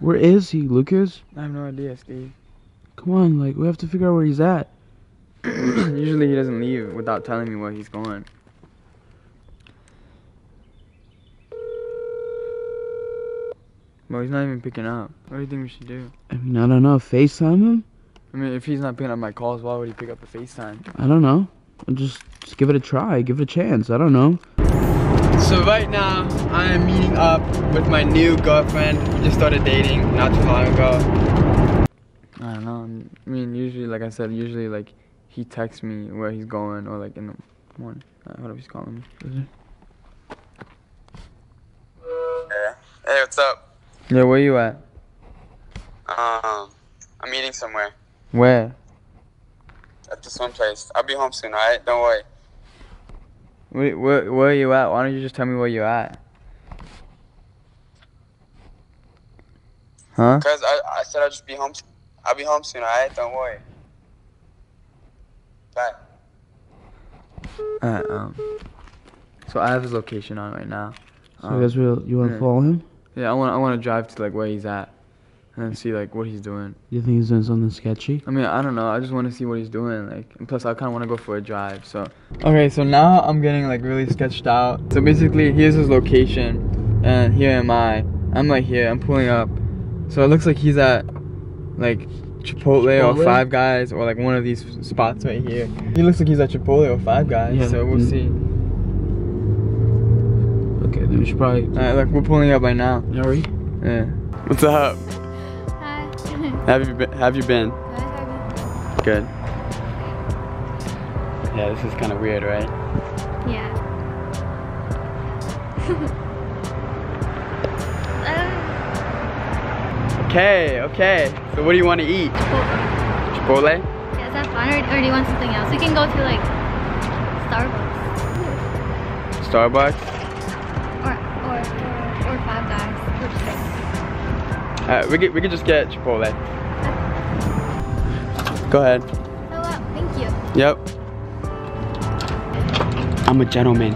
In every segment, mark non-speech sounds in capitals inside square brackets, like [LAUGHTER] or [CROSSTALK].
Where is he, Lucas? I have no idea, Steve. Come on, like we have to figure out where he's at. [CLEARS THROAT] Usually he doesn't leave without telling me where he's going. Well, he's not even picking up. What do you think we should do? I mean, I don't know. FaceTime him? I mean, if he's not picking up my calls, why would he pick up a FaceTime? I don't know. Just, just give it a try. Give it a chance. I don't know. So right now, I am meeting up with my new girlfriend. We just started dating not too long ago. I don't know. I mean, usually, like I said, usually like he texts me where he's going or like in the morning. Uh, what if he's calling me? Yeah. Hey, what's up? Yeah, where you at? Um, I'm meeting somewhere Where? at this one place. I'll be home soon. All right, don't worry. Where, where, where are you at? Why don't you just tell me where you're at? Huh? Cause I, I said I'll just be home. I'll be home soon. All right, don't worry. Bye. Uh, um. So I have his location on right now. So Um, I guess we'll, you want to yeah. follow him? Yeah, I want I want to drive to like where he's at, and then see like what he's doing. You think he's doing something sketchy? I mean, I don't know. I just want to see what he's doing. Like, and plus I kind of want to go for a drive. So. Okay, so now I'm getting like really sketched out. So basically, here's his location, and here am I. I'm like here. I'm pulling up. So it looks like he's at like Chipotle, or Five Guys or like one of these spots right here. He looks like he's at Chipotle or Five Guys. Yeah. So we'll Mm. see. Okay, then we should probably Alright, look, we're pulling up right now. hurry. Yeah. What's up? Have you been? Have you been? Good. Yeah, this is kind of weird, right? Yeah. um, [LAUGHS] Okay, okay. So what do you want to eat? Chipotle. Chipotle? Yeah, is that fine? Or, or do you want something else? We can go to like Starbucks Starbucks? Uh, we could we could just get Chipotle. Go ahead. Oh wow, thank you. Yep. I'm a gentleman.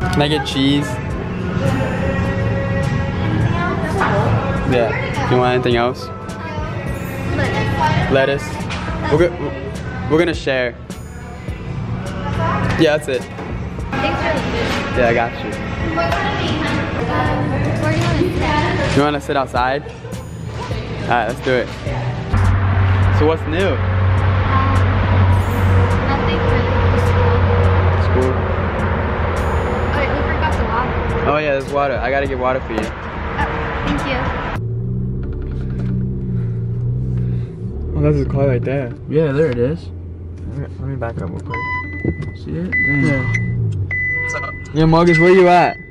Can I get cheese? Yeah. Do you want anything else? Lettuce. Lettuce. We're, go- we're gonna share. Yeah, that's it. Thanks for the food. Yeah, I got you. Um, where do you want to sit? You wanna sit outside? Alright, let's do it. So what's new? Um, nothing really. School. School. Oh, wait, we forgot the water. Oh yeah, there's water. I gotta get water for you. Oh, thank you. Oh, that's his car right there. Yeah, there it is. Let me, back up real quick. See it? Dang. Yeah. What's up? Yeah, Marcus, where you at?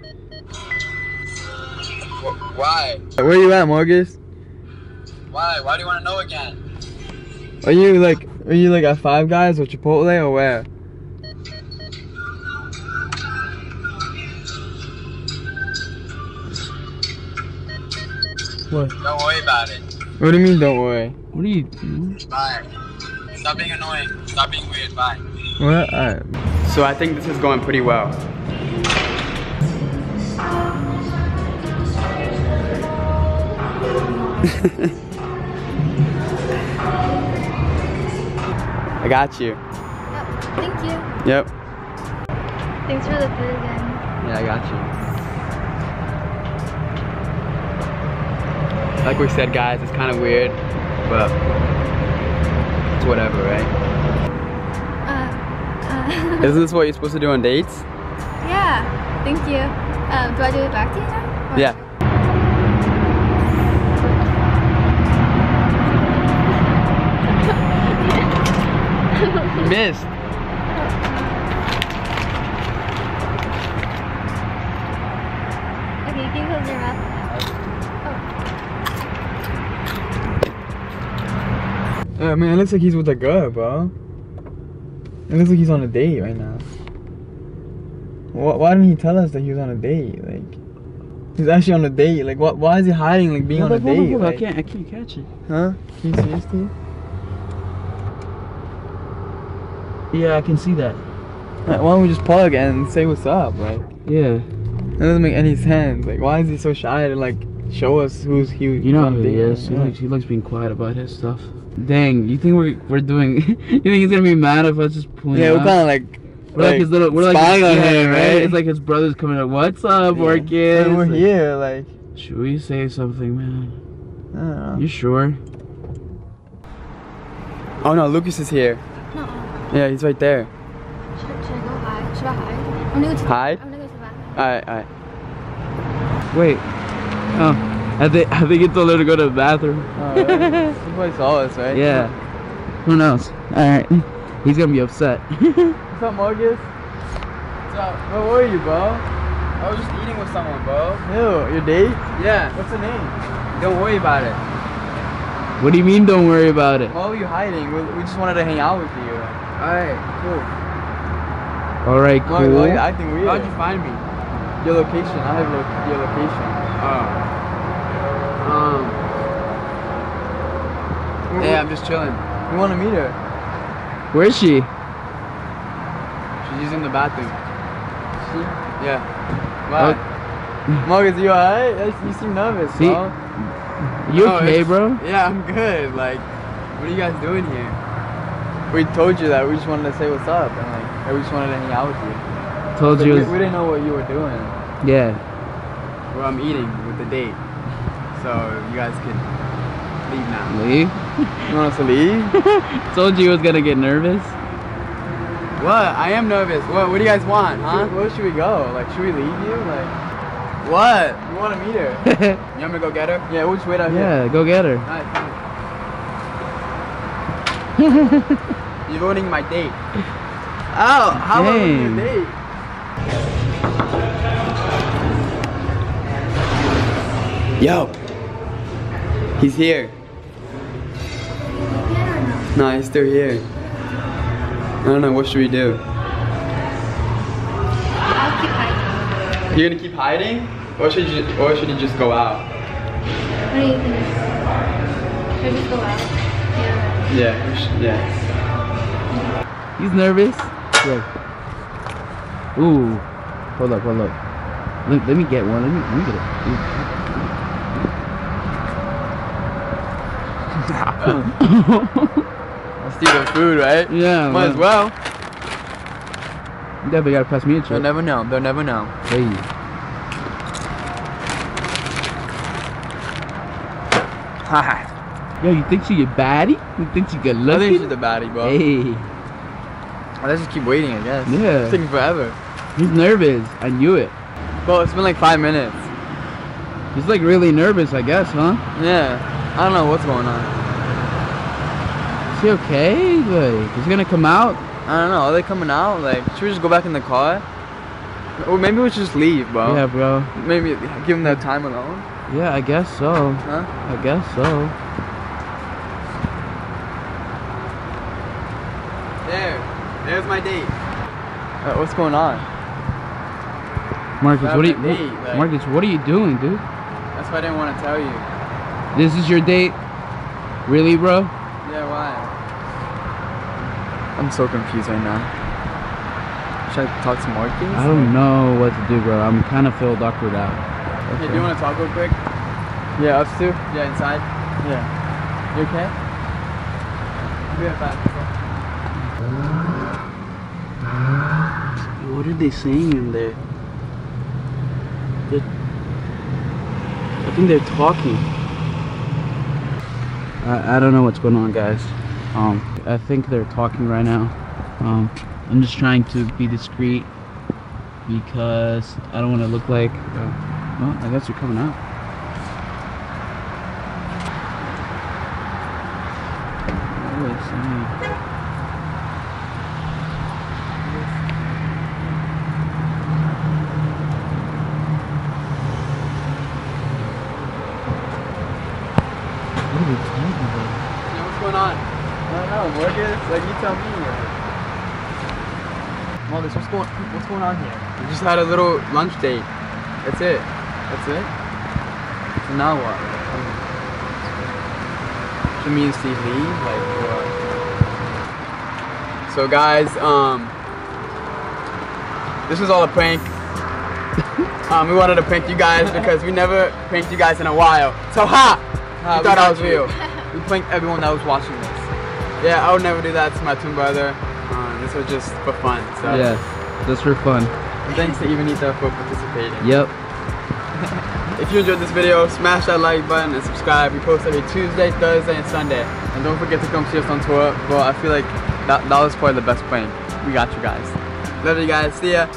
Wh- Why? Where you at, Marcus? Why? Why do you want to know again? Are you like, are you like at Five Guys or Chipotle or where? What? Don't worry about it. What do you mean? Don't worry. What are you? doing? Bye. Stop being annoying. Stop being weird. Bye. What? Alright. So I think this is going pretty well. [LAUGHS] I got you. Oh, thank you. Yep. Thanks for the food again. Yeah, I got you. Like we said, guys, it's kind of weird, but it's whatever, right? Uh, uh, Isn't this what you're supposed to do on dates? yeah, thank you. Um, do I do it back to you now? Yeah. Missed. Okay, can you close your mouth? Uh, man, it looks like he's with a girl, bro. It looks like he's on a date right now. Why, why didn't he tell us that he was on a date? Like, he's actually on a date. Like, what? Why is he hiding? Like, being on a Hold hold date? hold like- I can't. I can't catch it. Huh? Can you see this, Steve? Yeah, I can see that. Like, why don't we just plug and say what's up? Like, Yeah. that doesn't make any sense. Like, why is he so shy to like show us who's he. You know who he is. He yeah. likes he likes being quiet about his stuff. Dang, you think we're we're doing? [LAUGHS] you think he's gonna be mad if us just pulling? Yeah, we're kind of like. We're like, his little. We're like spying his, on yeah, him, right? It's like his brothers coming up. What's up, Yeah. Orchid? Like, we're Like, here, like. Should we say something, man? I. You sure? Oh no, Lucas is here. No. Yeah, he's right there. Should, should I go hide? Should I hide? I'm gonna go to Hide? I'm gonna go to the bathroom. Alright, alright. Wait. Oh, I think I think he told her to go to the bathroom. Oh, really? he probably saw us, right? Yeah. Who knows? All right. He's gonna be upset. [LAUGHS] What's up, Marcus? What's up? Where were you, bro? I was just eating with someone, bro. Ew, your date? Yeah. What's the name? Don't worry about it. What do you mean? Don't worry about it. Why were you hiding? We, we just wanted to hang out with you. Alright, cool. All right, cool. why are you cool. acting weird? How'd you find me? Your location. I have lo- your location. Oh. Um. Yeah, I'm just chilling. We want to meet her. Where is she? She's in the bathroom. Yeah. Oh, [LAUGHS] Marcus, you alright? You seem nervous, See? bro. you Oh, okay, bro? Yeah, I'm good. Like, what are you guys doing here? We told you that we just wanted to say what's up and like we just wanted to hang out with you. Told But you. we, we didn't know what you were doing. yeah. Well, I'm eating with the date. So you guys can leave now. Leave. You want us to leave? [LAUGHS] Told you he was gonna get nervous. What? I am nervous. What? What do you guys want, huh? where should we go? Like, should we leave you? Like, What? we want to meet her. yeah, [LAUGHS] You want me to go get her? Yeah, we'll just wait out here. Yeah, go get her. Alright. [LAUGHS] You're ruining my date. Oh, How about Dang. your date? Yo. He's here. No, he's still here. I don't know. What should we do? You're gonna keep hiding, or should you, or should you just go out? What do you think? Should I just go out? Yeah. Yeah. should- Yeah. He's nervous. Yeah. Ooh. Hold up, hold up. Let, let me get one. Let me, let me get it. [LAUGHS] Let's steal the food, right? yeah. Might as well. Well. You gotta pass me a They'll never know. They'll never know. Hey. Yo, you think she a baddie? You think she good I looking? think she's the baddie, bro. Hey. Let's just keep waiting, I guess. Yeah. It's taking forever. He's nervous. I knew it. Bro, it's been like five minutes. He's like really nervous, I guess, huh? Yeah. I don't know what's going on. Is he okay? Like, he's gonna come out? I don't know. Are they coming out? Like, should we just go back in the car? Or maybe we should just leave, bro. Yeah, bro. Maybe give them their time alone. Yeah, I guess so. Huh? I guess so. There. There's my date. Uh, what's going on? Marcus, what are you, date, like- Marcus, what are you doing, dude? That's why I didn't want to tell you. This is your date? Really, bro? Yeah, why? I'm so confused right now. Should I talk to Marcus? I don't know what to do, bro. I'm kind of feel awkward out. Hey, do you want to talk real quick? Yeah, us too. Yeah, inside. Yeah. You okay? Be right back. What are they saying in there? They're, I think they're talking. I, I don't know what's going on, guys. Um, I think they're talking right now. Um, I'm just trying to be discreet because I don't want to look like. Uh, well, I guess they're coming out. What are they saying? What are they talking about? Yeah, what's going on? I don't know, Marcus. Like, you tell me. Marcus, what's going What's going on here? We just had a little lunch date. That's it. That's it. So now what? Should me and Steve leave? Like, what? So, guys, um, this was all a prank. [LAUGHS] Um, we wanted to prank you guys because we never pranked you guys in a while. So ha! You thought I was real. We pranked everyone that was watching. Yeah, I would never do that to my twin brother. Uh, this was just for fun. So Yeah, just for fun. And thanks to Ivanita for participating. Yep. [LAUGHS] If you enjoyed this video, smash that like button and subscribe. We post every Tuesday, Thursday, and Sunday. And don't forget to come see us on tour. But I feel like that, that was probably the best prank. We got you guys. Love you guys. See ya.